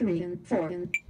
三、四。